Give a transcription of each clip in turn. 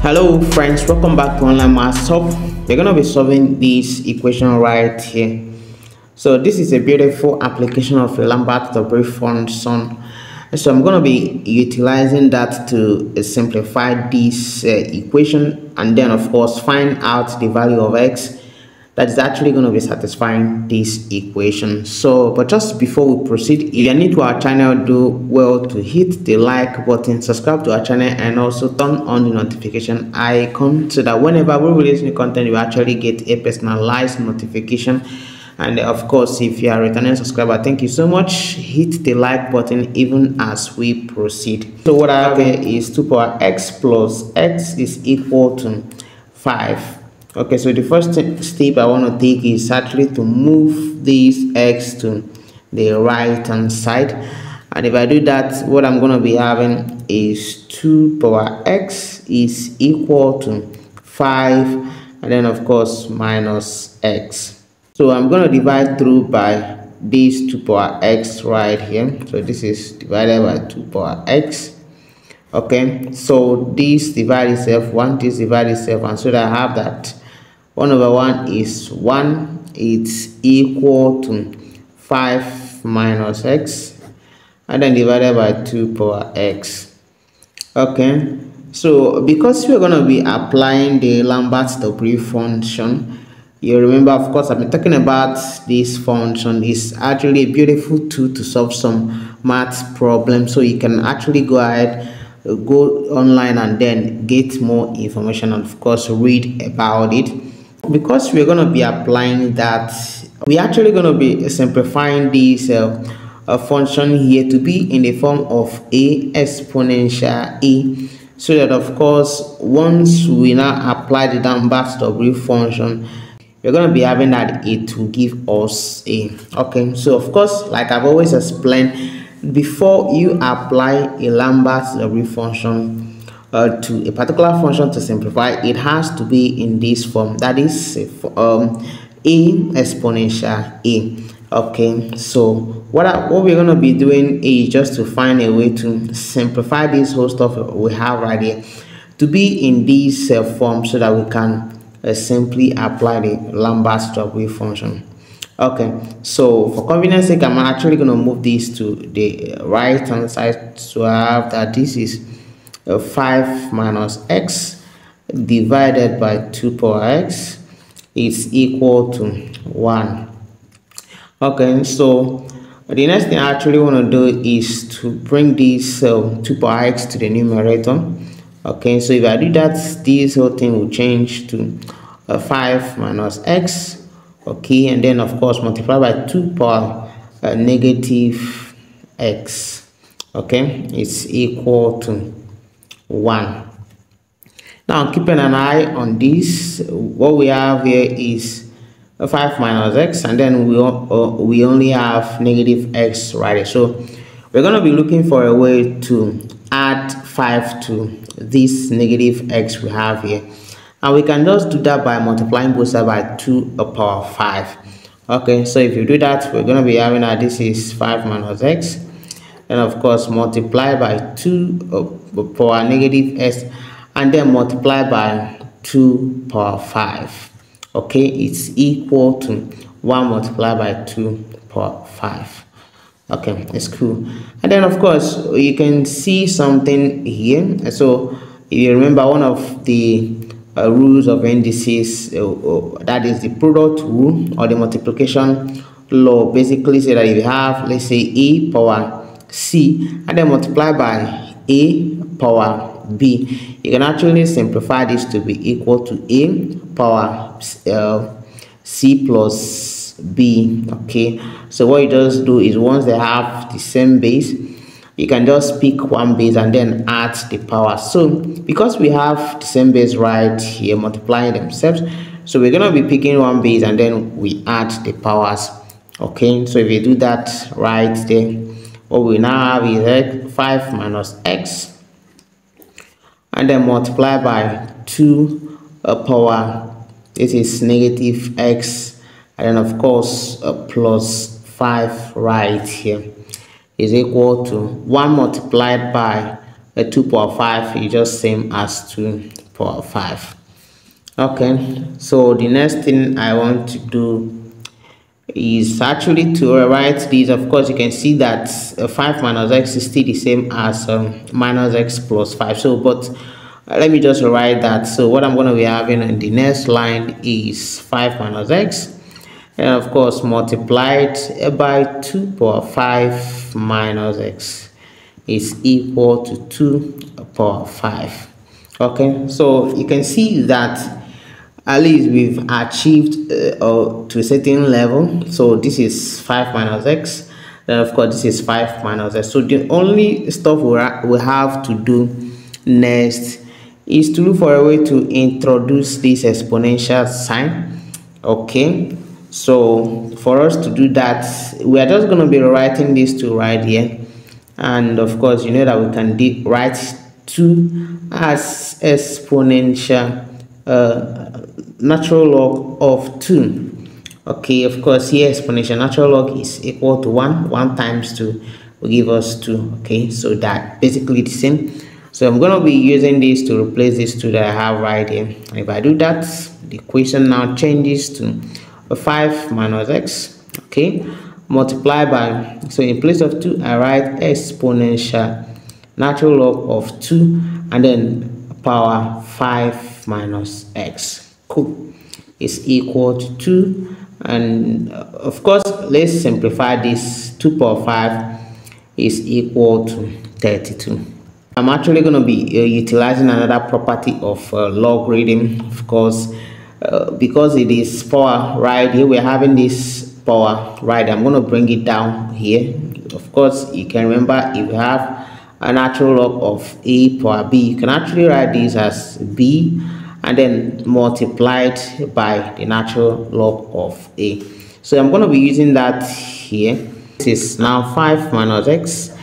hello friends. Welcome back to online maths hub we're going to be solving this equation right here. So this is a beautiful application of a lambert-w function so i'm going to be utilizing that to simplify this uh, equation and then of course find out the value of x that is actually going to be satisfying this equation. So but just before we proceed if you're new to our channel do well to hit the like button subscribe to our channel and also turn on the notification icon so that whenever we release new content you actually get a personalized notification. And of course if you are a returning subscriber thank you so much. Hit the like button even as we proceed. So what i have here is 2 power x plus x is equal to 5 okay so the first step i want to take is actually to move this x to the right hand side. And if i do that what i'm going to be having is 2 power x is equal to 5 and then of course minus x. So i'm going to divide through by this 2 power x right here. So this is divided by 2 power x. Okay so this divide itself one this divide itself and so that i have that 1 over 1 is 1 it's equal to 5 minus x. And then divided by 2 power x. Okay. So because we're going to be applying the Lambert-W function you remember of course i've been talking about this function. Is actually a beautiful tool to solve some math problems so you can actually go ahead go online and then get more information and of course read about it because we're going to be applying that we're actually going to be simplifying this uh, uh, function here to be in the form of a exponential a. So that of course once we now apply the Lambert-W function we're going to be having that a to give us a. Okay so of course like i've always explained before you apply a Lambert-W function uh, to a particular function to simplify it has to be in this form. That is um, a exponential a. Okay so what I, what we're going to be doing is just to find a way to simplify this whole stuff we have right here to be in this uh, form so that we can uh, simply apply the Lambert-W function. Okay so for convenience sake i'm actually to move this to the right hand side so i have that this is 5 minus x divided by 2 power x is equal to 1 okay so the next thing i actually want to do is to bring this uh, 2 power x to the numerator. Okay so if i do that this whole thing will change to uh, 5 minus x. Okay and then of course multiply by 2 power uh, negative x. Okay it's equal to 1 now keeping an eye on this. What we have here is 5 minus x and then we, uh, we only have negative x right? Here. so we're going to be looking for a way to add 5 to this negative x we have here. And we can just do that by multiplying both sides by 2 to power 5 okay so if you do that we're going to be having that this is 5 minus x and of course multiply by 2 uh, power negative s and then multiply by 2 power 5 okay it's equal to 1 multiplied by 2 power 5 okay it's cool. And then of course you can see something here. So if you remember one of the uh, rules of indices uh, uh, that is the product rule or the multiplication law basically say that if you have let's say e power c and then multiply by a power b. You can actually simplify this to be equal to a power uh, c plus b okay? So what you just do is once they have the same base you can just pick one base and then add the power. So because we have the same base right here multiplying themselves so we're to be picking one base and then we add the powers okay? So if you do that right there what we now have is x 5 minus x and then multiply by 2 a power this is negative x and then of course a plus 5 right here is equal to 1 multiplied by a 2 power 5 is just same as 2 power 5 okay so the next thing i want to do is actually to write this of course you can see that uh, 5 minus x is still the same as um, minus x plus 5 so but uh, let me just write that. So what i'm going to be having in the next line is 5 minus x and of course multiplied by 2 power 5 minus x is equal to 2 power 5 okay so you can see that at least we've achieved uh, to a certain level. So this is 5 minus x. Then of course this is 5 minus x. So the only stuff we, we have to do next is to look for a way to introduce this exponential sign. Okay? So for us to do that we are just going to be writing this to right here. And of course you know that we can write 2 as exponential uh, natural log of 2 okay of course here exponential natural log is equal to 1 1 times 2 will give us 2 okay so that basically the same. So i'm going to be using this to replace this 2 that i have right here. If i do that the equation now changes to 5 minus x. Okay multiply by so in place of 2 i write exponential natural log of 2 and then power 5 minus x. Cool. Is equal to 2 and uh, of course let's simplify this. 2 power 5 is equal to 32 i'm actually going to be uh, utilizing another property of uh, logarithm of course uh, because it is power right? Here we're having this power right? I'm going to bring it down here. Of course you can remember if you have a natural log of a power b you can actually write this as b and then multiplied by the natural log of a. So i'm going to be using that here. This is now 5 minus x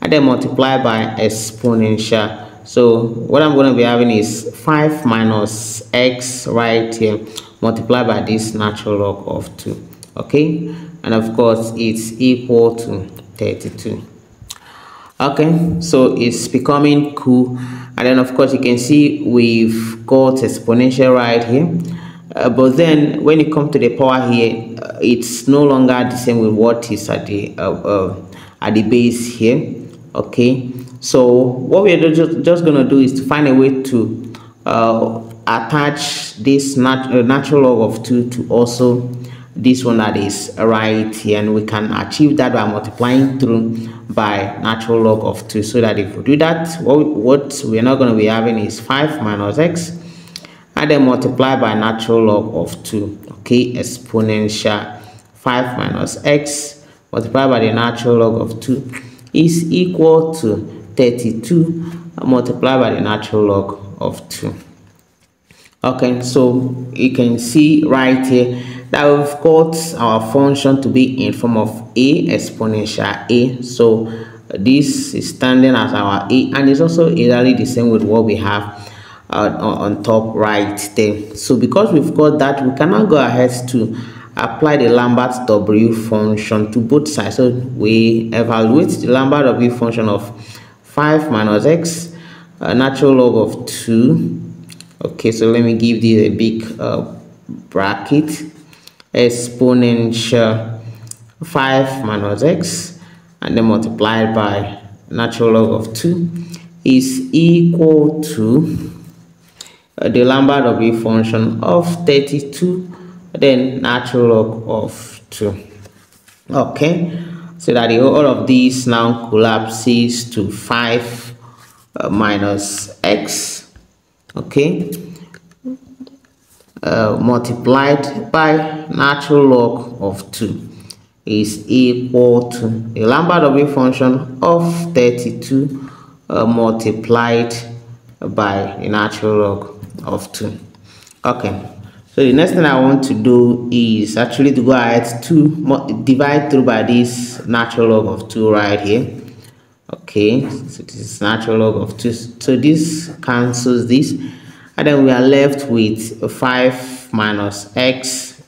and then multiply by exponential. So what i'm going to be having is 5 minus x right here multiplied by this natural log of 2 okay? And of course it's equal to 32 okay so it's becoming cool. And then of course you can see we've got exponential right here. Uh, but then when it comes to the power here uh, it's no longer the same with what is at the uh, uh at the base here. Okay so what we're just, just gonna do is to find a way to uh, attach this nat uh, natural log of 2 to also this one that is right here and we can achieve that by multiplying through by natural log of 2 so that if we do that what, what we're not going to be having is 5 minus x and then multiply by natural log of 2 okay? Exponential 5 minus x multiplied by the natural log of 2 is equal to 32 multiplied by the natural log of 2 okay so you can see right here that we've got our function to be in form of a exponential a. So this is standing as our a and it's also exactly the same with what we have uh, on top right there. So because we've got that we cannot go ahead to apply the lambert w function to both sides. So we evaluate the lambert w function of 5 minus x uh, natural log of 2 okay so let me give this a big uh, bracket exponential 5 minus x and then multiplied by natural log of 2 is equal to uh, the Lambert W function of 32 then natural log of 2 okay so that all of these now collapses to 5 uh, minus x. Okay uh, multiplied by natural log of 2 is equal to the Lambert W function of 32 uh, multiplied by the natural log of 2. Okay, so the next thing I want to do is actually to go ahead to divide through by this natural log of 2 right here. Okay, so this is natural log of 2. So this cancels this and then we are left with 5 minus x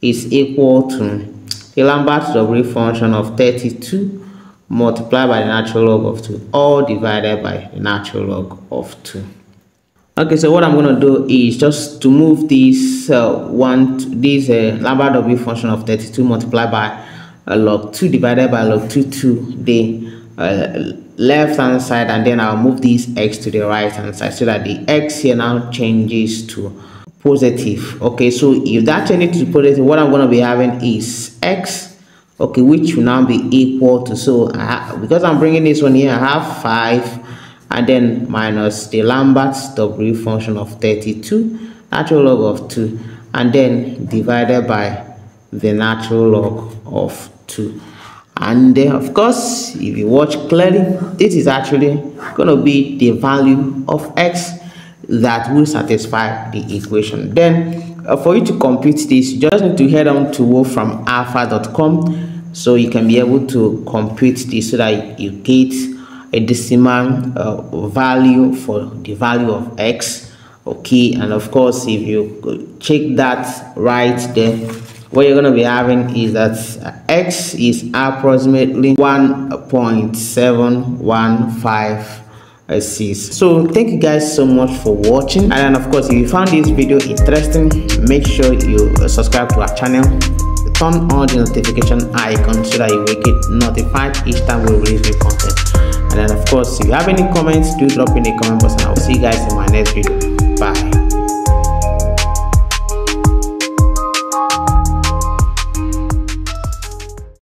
is equal to the Lambert W function of 32 multiplied by the natural log of 2 all divided by the natural log of 2 okay so what i'm going to do is just to move this uh, one this uh, Lambert w function of 32 multiplied by uh, log 2 divided by log 2 to the uh, left hand side and then i'll move this x to the right hand side so that the x here now changes to positive. Okay so if that changes to positive what i'm going to be having is x okay which will now be equal to so have, because i'm bringing this one here i have 5 and then minus the Lambert's W function of 32 natural log of 2 and then divided by the natural log of 2 and then of course if you watch clearly this is actually going to be the value of x that will satisfy the equation. Then uh, for you to compute this you just need to head on to wolframalpha.com so you can be able to compute this so that you get a decimal uh, value for the value of x okay? And of course if you check that right there what you're going to be having is that x is approximately 1.715 so thank you guys so much for watching. And of course if you found this video interesting make sure you subscribe to our channel. Turn on the notification icon so that you will get notified each time we release new content. And then of course if you have any comments do drop in the comment box and i'll see you guys in my next video. Bye